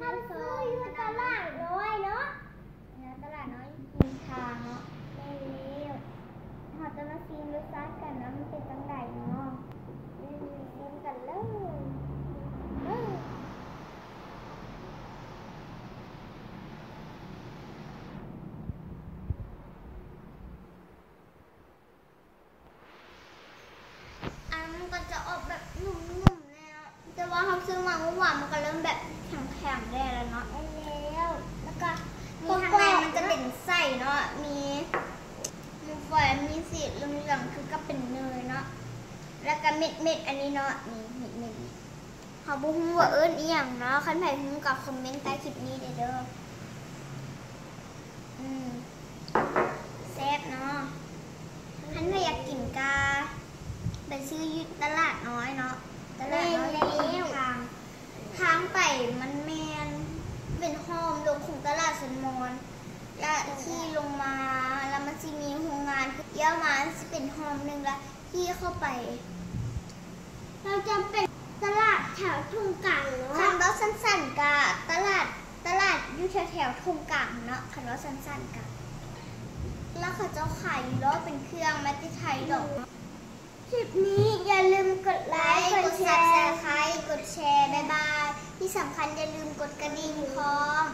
ทำซื้ออยู่ตลาดน้อยเนาะตลาดน้อยมีชางเนาะไม่เลี้ยวเขาจะมาซีนรถซัสกันนะมันเป็นตั้งไดเนาะริ่มกันเลยอันมันก็จะออกแบบหนุ่มๆแล้วแต่ว่าเขาซื้อมาเมื่อวานมันก็เริ่มแบบ สีเหลืองๆคือก็เป็นเนยเนาะแล้วก็เม็ดเม็ดอันนี้เนาะนี่เม็ดเม็ดนี่ขาบุ้งว่าเอิ้นอีหยังเนาะคันไผ่ฮู้ก็คอมเมนต์ใต้คลิปนี้เด้ออืมแซ่บเนาะคันไผ่อยากกินกาไปซื้อยุตลาดน้อยเนาะตลาดน้อยทางทางไปมันแมนเป็นห้อมลงของตลาดสันมอนและที่ลงมาแล้วมันจะมีโรงงาน ยอะมาจะเป็นห้อมหนึ่งแล้วที่เข้าไป เราจะเป็นตลาดแถวทุ่งกลางเนาะคันรถสั้นๆกะตลาดตลาดอยู่แถวๆทุ่งกลางเนาะคันรถสั้นๆกะแล้วเขาจะขายอยู่รอบเป็นเครื่องม่ได้ไทยดอกคลิปนี้อย่าลืมกดไลค์กดแชร์ไครต์กดแชร์บ๊ายบายที่สำคัญอย่าลืมกดกระดิ่งพร้อม